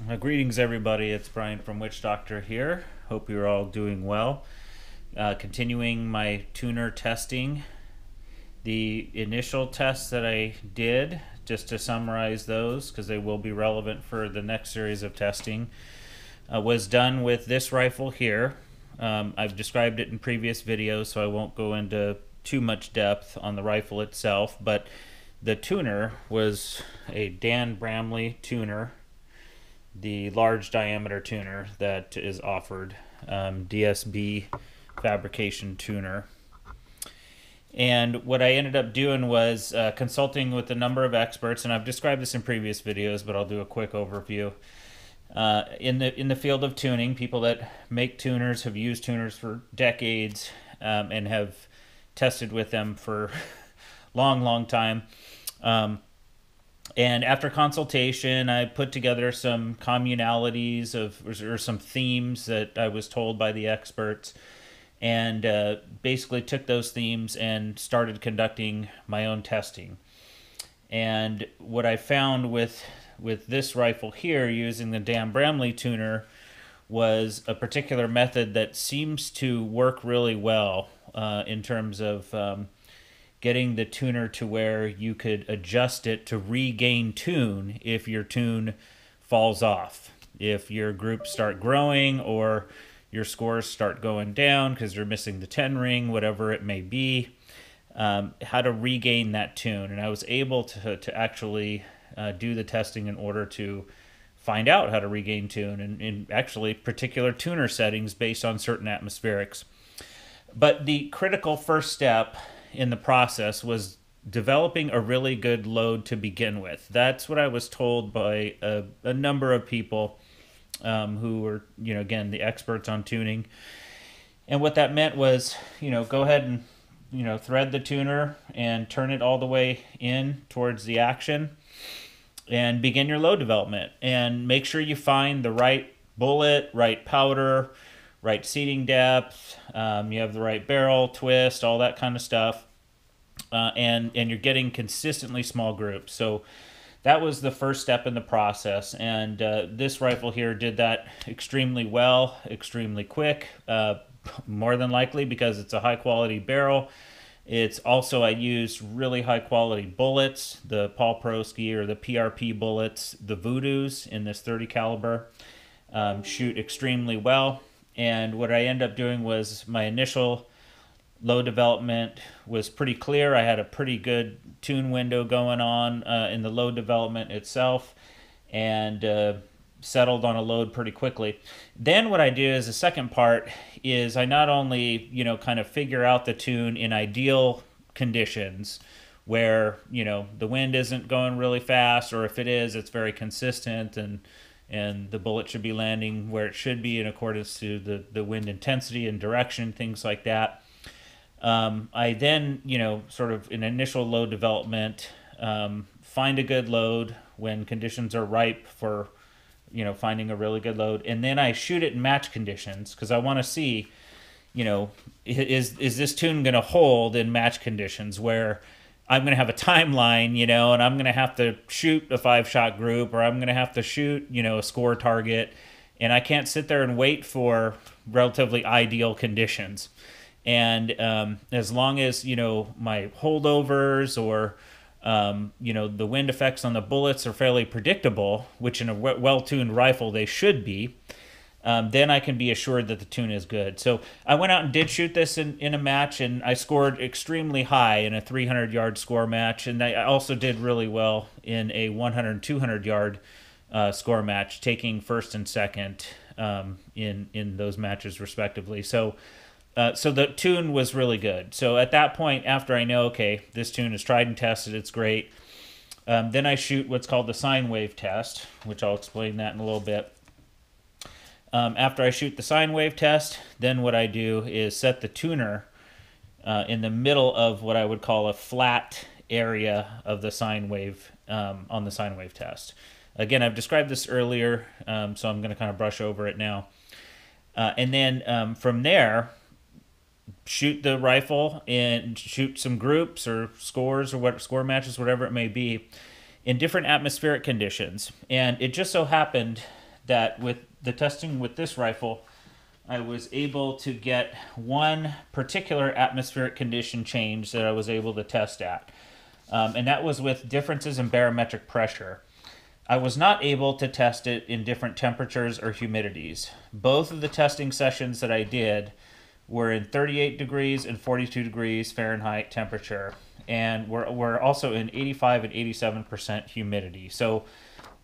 Uh, greetings, everybody. It's Bryan from Witch Doctor here. Hope you're all doing well. Uh, continuing my tuner testing. The initial tests that I did, just to summarize those, because they will be relevant for the next series of testing, uh, was done with this rifle here. Um, I've described it in previous videos, so I won't go into too much depth on the rifle itself, but the tuner was a Dan Bramley tuner the large diameter tuner that is offered, um, DSB fabrication tuner. And what I ended up doing was uh, consulting with a number of experts, and I've described this in previous videos, but I'll do a quick overview. Uh, in the in the field of tuning, people that make tuners have used tuners for decades um, and have tested with them for long, long time. Um, and after consultation, I put together some communalities of or some themes that I was told by the experts, and uh, basically took those themes and started conducting my own testing. And what I found with with this rifle here, using the Dan Bramley tuner, was a particular method that seems to work really well uh, in terms of um, getting the tuner to where you could adjust it to regain tune if your tune falls off. If your groups start growing or your scores start going down because you're missing the 10 ring, whatever it may be, um, how to regain that tune. And I was able to, to actually uh, do the testing in order to find out how to regain tune and in actually particular tuner settings based on certain atmospherics. But the critical first step in the process was developing a really good load to begin with. That's what I was told by a, a number of people um, who were, you know, again, the experts on tuning. And what that meant was, you know, go ahead and, you know, thread the tuner and turn it all the way in towards the action and begin your load development. And make sure you find the right bullet, right powder, right seating depth, um, you have the right barrel twist, all that kind of stuff, uh, and and you're getting consistently small groups. So that was the first step in the process, and uh, this rifle here did that extremely well, extremely quick. Uh, more than likely because it's a high quality barrel. It's also I used really high quality bullets, the Paul Prosky or the PRP bullets, the Voodoos in this 30 caliber. Um, shoot extremely well. And what I ended up doing was my initial load development was pretty clear. I had a pretty good tune window going on uh, in the load development itself and uh, settled on a load pretty quickly. Then what I do is the second part is I not only, you know, kind of figure out the tune in ideal conditions where, you know, the wind isn't going really fast or if it is, it's very consistent and and the bullet should be landing where it should be in accordance to the, the wind intensity and direction, things like that. Um, I then, you know, sort of in initial load development, um, find a good load when conditions are ripe for, you know, finding a really good load, and then I shoot it in match conditions because I want to see, you know, is is this tune going to hold in match conditions where I'm going to have a timeline, you know, and I'm going to have to shoot a five shot group or I'm going to have to shoot, you know, a score target. And I can't sit there and wait for relatively ideal conditions. And um, as long as, you know, my holdovers or, um, you know, the wind effects on the bullets are fairly predictable, which in a well tuned rifle they should be, um, then I can be assured that the tune is good. So I went out and did shoot this in, in a match, and I scored extremely high in a 300 yard score match, and I also did really well in a 100 200 yard uh, score match, taking first and second um, in in those matches respectively. So. Uh, so the tune was really good. So at that point, after I know, okay, this tune is tried and tested, it's great. Um, then I shoot what's called the sine wave test, which I'll explain that in a little bit. Um, after I shoot the sine wave test, then what I do is set the tuner uh, in the middle of what I would call a flat area of the sine wave um, on the sine wave test. Again, I've described this earlier, um, so I'm going to kind of brush over it now. Uh, and then um, from there, shoot the rifle and shoot some groups or scores or what score matches, whatever it may be, in different atmospheric conditions. And it just so happened that with the testing with this rifle, I was able to get one particular atmospheric condition change that I was able to test at. Um, and that was with differences in barometric pressure. I was not able to test it in different temperatures or humidities. Both of the testing sessions that I did were in 38 degrees and 42 degrees Fahrenheit temperature, and we're, we're also in 85 and 87% humidity. So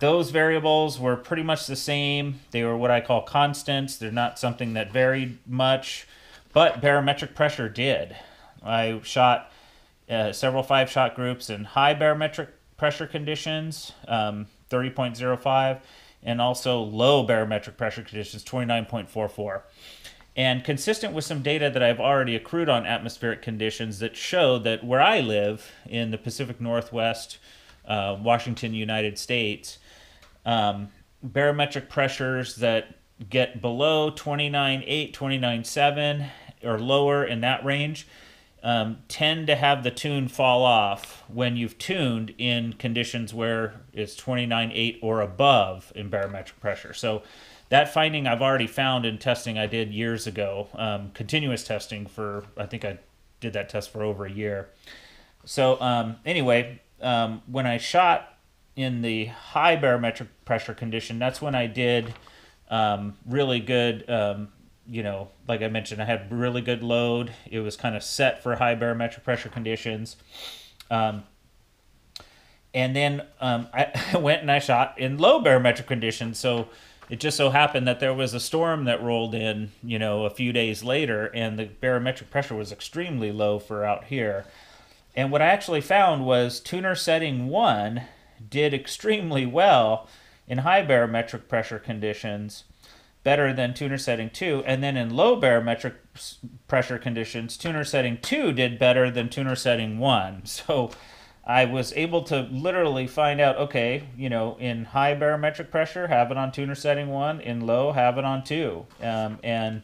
those variables were pretty much the same. They were what I call constants. They're not something that varied much, but barometric pressure did. I shot uh, several five shot groups in high barometric pressure conditions, um, 30.05, and also low barometric pressure conditions, 29.44. And consistent with some data that I've already accrued on atmospheric conditions that show that where I live in the Pacific Northwest, uh, Washington, United States, um, barometric pressures that get below 29.8, 29.7 or lower in that range um, tend to have the tune fall off when you've tuned in conditions where it's 29.8 or above in barometric pressure. So that finding I've already found in testing I did years ago, um, continuous testing for, I think I did that test for over a year. So um, anyway, um, when I shot in the high barometric pressure condition, that's when I did um, really good. Um, you know, like I mentioned, I had really good load. It was kind of set for high barometric pressure conditions. Um, and then um, I went and I shot in low barometric conditions. So it just so happened that there was a storm that rolled in, you know, a few days later, and the barometric pressure was extremely low for out here. And what I actually found was tuner setting one did extremely well in high barometric pressure conditions, better than tuner setting 2. And then in low barometric pressure conditions, tuner setting 2 did better than tuner setting 1. So I was able to literally find out okay, you know, in high barometric pressure, have it on tuner setting 1, in low, have it on 2. Um, and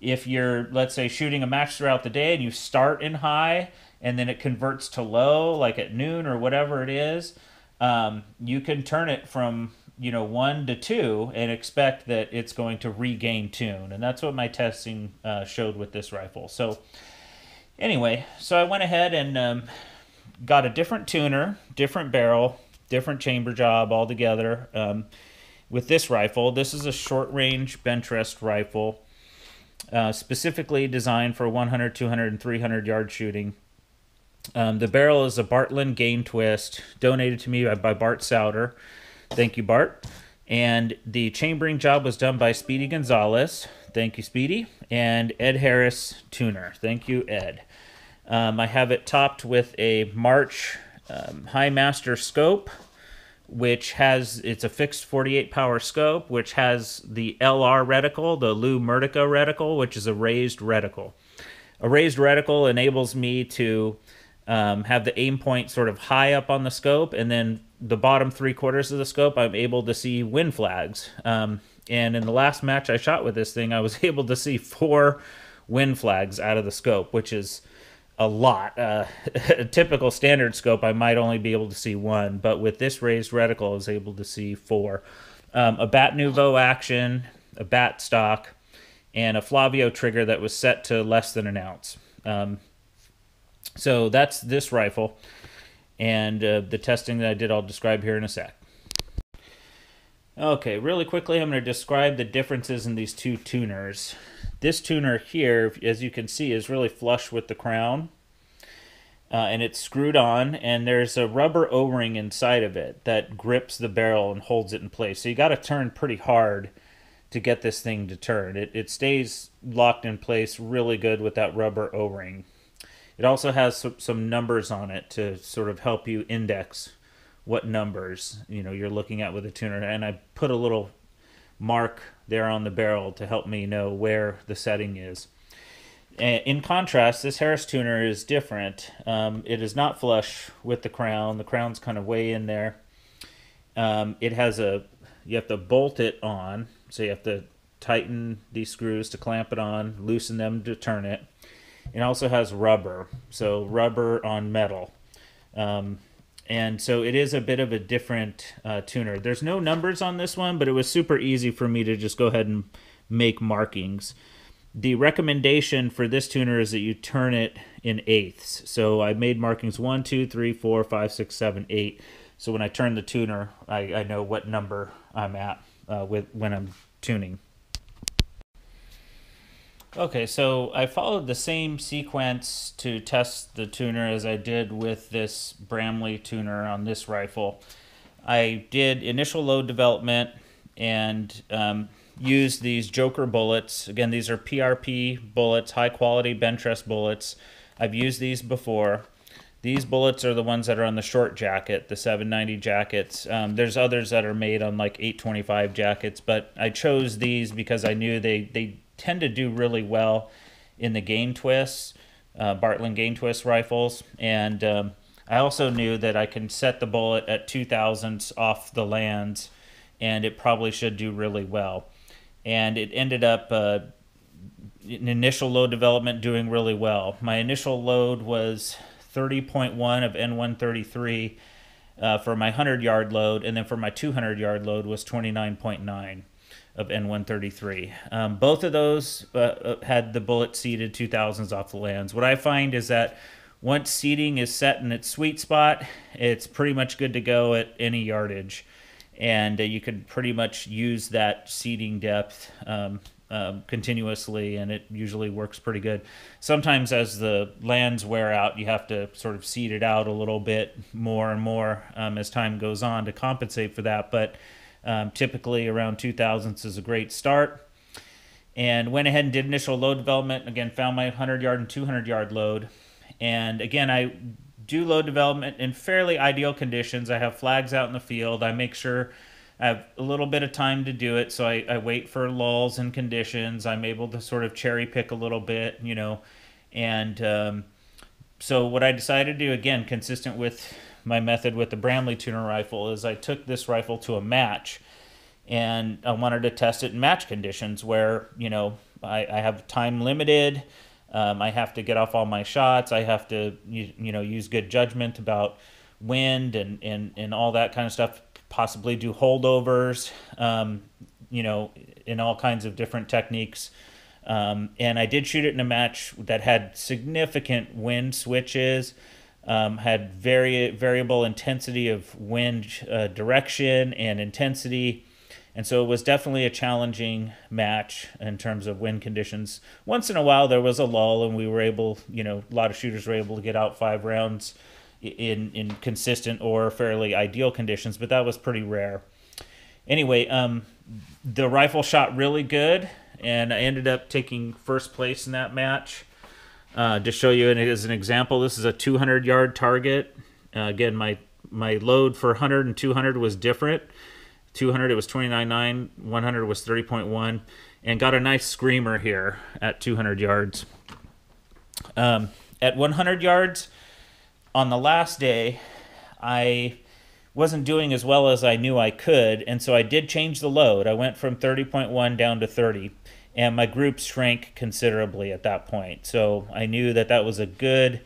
if you're, let's say, shooting a match throughout the day and you start in high and then it converts to low, like at noon or whatever it is, um, you can turn it from you know one to two and expect that it's going to regain tune. And that's what my testing uh, showed with this rifle. So anyway so i went ahead and um, got a different tuner different barrel different chamber job altogether um, with this rifle. This is a short range bench rest rifle uh, specifically designed for 100 200 and 300 yard shooting um, the barrel is a Bartlein Gain Twist, donated to me by, by Bart Souter. Thank you, Bart. And the chambering job was done by Speedy Gonzalez. Thank you, Speedy. And Ed Harris Tuner. Thank you, Ed. Um, I have it topped with a March um, High Master scope, which has it's a fixed 48 power scope, which has the LR reticle, the Lou Murdica reticle, which is a raised reticle. A raised reticle enables me to um, have the aim point sort of high up on the scope, and then the bottom three quarters of the scope, I'm able to see wind flags. Um, and in the last match I shot with this thing, I was able to see four wind flags out of the scope, which is a lot. Uh, a typical standard scope, I might only be able to see one, but with this raised reticle, I was able to see four. Um, a Bat Nouveau action, a bat stock, and a Flavio trigger that was set to less than an ounce. Um, so that's this rifle. And uh, the testing that I did, I'll describe here in a sec. Okay, really quickly, I'm going to describe the differences in these two tuners. This tuner here, as you can see, is really flush with the crown. Uh, and it's screwed on, and there's a rubber O-ring inside of it that grips the barrel and holds it in place. So you got to turn pretty hard to get this thing to turn. It, it stays locked in place really good with that rubber O-ring. It also has some, numbers on it to sort of help you index what numbers you know you're looking at with a tuner. And I put a little mark there on the barrel to help me know where the setting is. In contrast, this Harris tuner is different. Um, it is not flush with the crown. The crown's kind of way in there. Um, it has a, you have to bolt it on. So you have to tighten these screws to clamp it on, loosen them to turn it. It also has rubber, so rubber on metal. Um, and so it is a bit of a different uh, tuner. There's no numbers on this one, but it was super easy for me to just go ahead and make markings. The recommendation for this tuner is that you turn it in eighths. So I made markings one, two, three, four, five, six, seven, eight. So when I turn the tuner, I, I know what number I'm at uh, with when I'm tuning. Okay, so I followed the same sequence to test the tuner as I did with this Bramley tuner on this rifle. I did initial load development and um, used these Joker bullets. Again, these are PRP bullets, high quality benchrest bullets. I've used these before. These bullets are the ones that are on the short jacket, the 790 jackets. Um, there's others that are made on like 825 jackets, but I chose these because I knew they, they tend to do really well in the gain twists, uh, Bartlein gain twist rifles. And um, I also knew that I can set the bullet at 2000s off the lands and it probably should do really well. And it ended up uh, in initial load development doing really well. My initial load was 30.1 of N133 uh, for my 100 yard load, and then for my 200 yard load was 29.9 of N133. Um, both of those uh, uh, had the bullet seated 2000s off the lands. What I find is that once seating is set in its sweet spot, it's pretty much good to go at any yardage. And uh, you can pretty much use that seating depth um, um, continuously, and it usually works pretty good. Sometimes, as the lands wear out, you have to sort of seed it out a little bit more and more um, as time goes on to compensate for that. But um, typically around 2000s is a great start. And went ahead and did initial load development. Again, found my 100 yard and 200 yard load. And again, I do load development in fairly ideal conditions. I have flags out in the field. I make sure I have a little bit of time to do it. So I, I wait for lulls and conditions. I'm able to sort of cherry pick a little bit, you know. And um, so what I decided to do, again, consistent with my method with the Bramley tuner rifle is I took this rifle to a match and I wanted to test it in match conditions where, you know, I, I have time limited. Um, I have to get off all my shots. I have to, you, you know, use good judgment about wind and, and, and all that kind of stuff. Possibly do holdovers, um, you know, in all kinds of different techniques. Um, and I did shoot it in a match that had significant wind switches um, had very variable intensity of wind uh, direction and intensity. And so it was definitely a challenging match in terms of wind conditions. Once in a while, there was a lull, and we were able, you know, a lot of shooters were able to get out five rounds in, in consistent or fairly ideal conditions, but that was pretty rare. Anyway, um, the rifle shot really good, and I ended up taking first place in that match. Uh, to show you as an example, this is a 200 yard target. Uh, again, my my load for 100 and 200 was different. 200 it was 29.9, 100 was 30.1, and got a nice screamer here at 200 yards. Um, at 100 yards, on the last day, I wasn't doing as well as I knew I could, and so I did change the load. I went from 30.1 down to 30 and my group shrank considerably at that point. So I knew that that was a good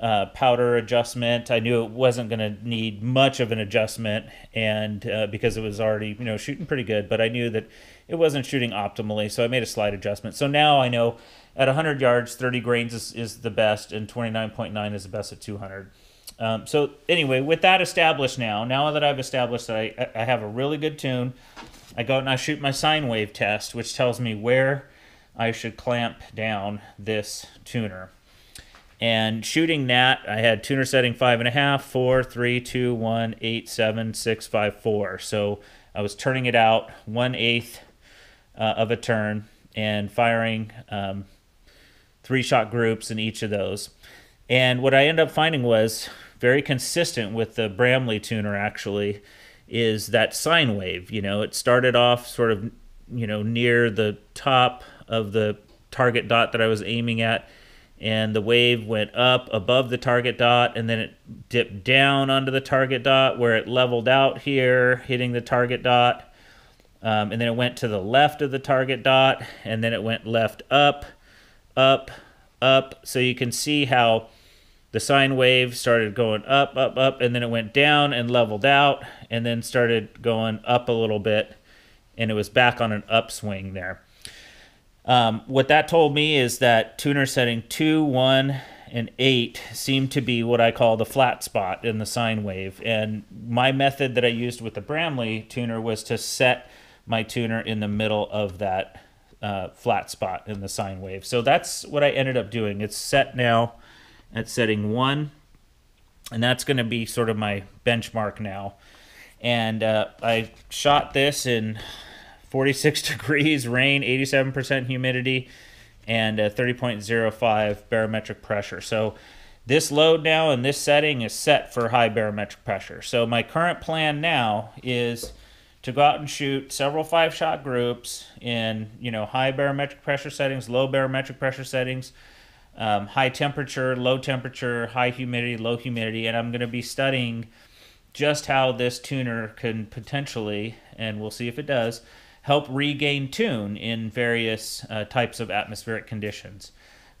uh, powder adjustment. I knew it wasn't going to need much of an adjustment, and uh, because it was already you know shooting pretty good, but I knew that it wasn't shooting optimally, so I made a slight adjustment. So now I know at 100 yards, 30 grains is, is the best, and 29.9 is the best at 200. Um, so anyway, with that established now, now that I've established that I, I have a really good tune, I go out and I shoot my sine wave test, which tells me where I should clamp down this tuner. And shooting that, I had tuner setting five and a half, four, three, two, one, eight, seven, six, five, four. So I was turning it out one eighth uh, of a turn and firing um, three shot groups in each of those. And what I ended up finding was very consistent with the Bramley tuner actually is that sine wave. You know, it started off sort of, you know, near the top of the target dot that I was aiming at, and the wave went up above the target dot, and then it dipped down onto the target dot where it leveled out here, hitting the target dot. Um, and then it went to the left of the target dot, and then it went left up, up, up. So you can see how the sine wave started going up, up, up, and then it went down and leveled out, and then started going up a little bit, and it was back on an upswing there. Um, what that told me is that tuner setting 2, 1, and 8 seemed to be what I call the flat spot in the sine wave. And my method that I used with the Bramley tuner was to set my tuner in the middle of that uh, flat spot in the sine wave. So that's what I ended up doing. It's set now at setting 1, and that's going to be sort of my benchmark now. And uh, I shot this in 46 degrees, rain, 87% humidity, and 30.05 barometric pressure. So this load now in this setting is set for high barometric pressure. So my current plan now is to go out and shoot several five shot groups in you know high barometric pressure settings, low barometric pressure settings, um, high temperature, low temperature, high humidity, low humidity, and I'm going to be studying just how this tuner can potentially, and we'll see if it does, help regain tune in various uh, types of atmospheric conditions.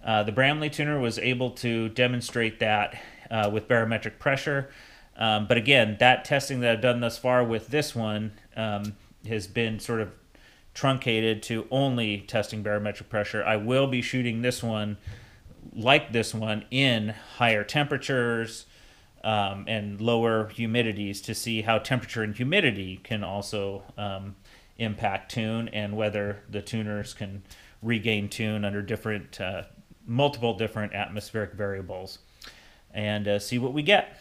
Uh, the Bramley tuner was able to demonstrate that uh, with barometric pressure. Um, but again, that testing that I've done thus far with this one um, has been sort of truncated to only testing barometric pressure. I will be shooting this one, like this one, in higher temperatures um, and lower humidities to see how temperature and humidity can also um, impact tune and whether the tuners can regain tune under different, uh, multiple different atmospheric variables and uh, see what we get.